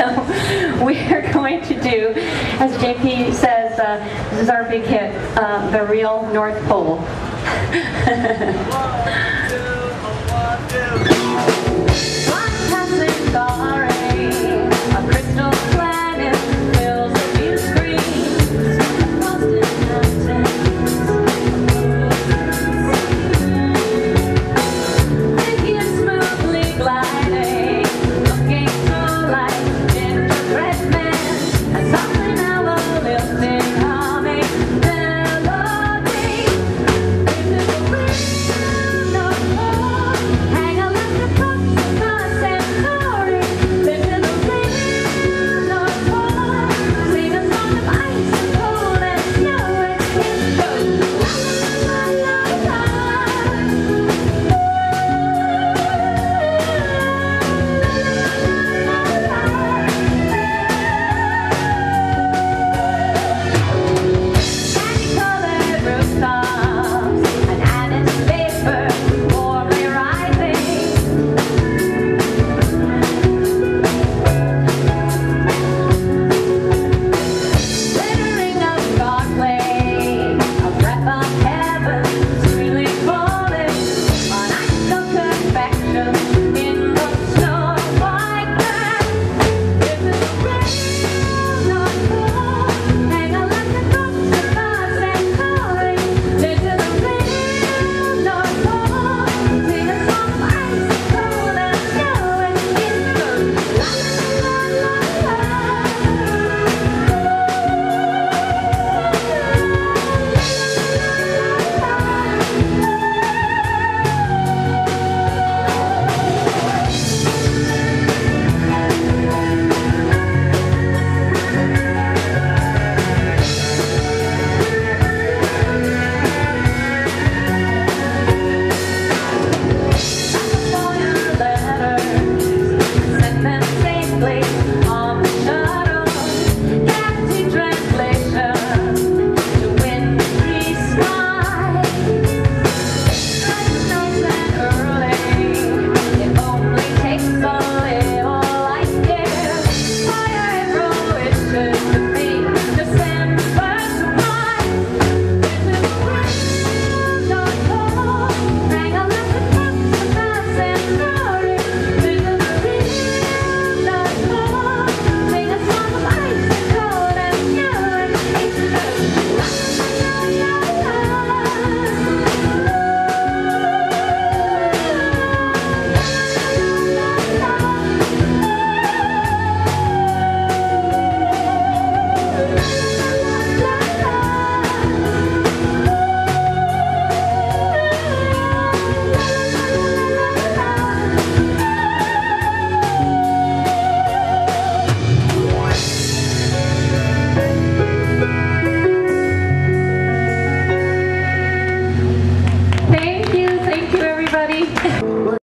So we're going to do, as JP says, uh, this is our big hit, uh, The Real North Pole. One passing car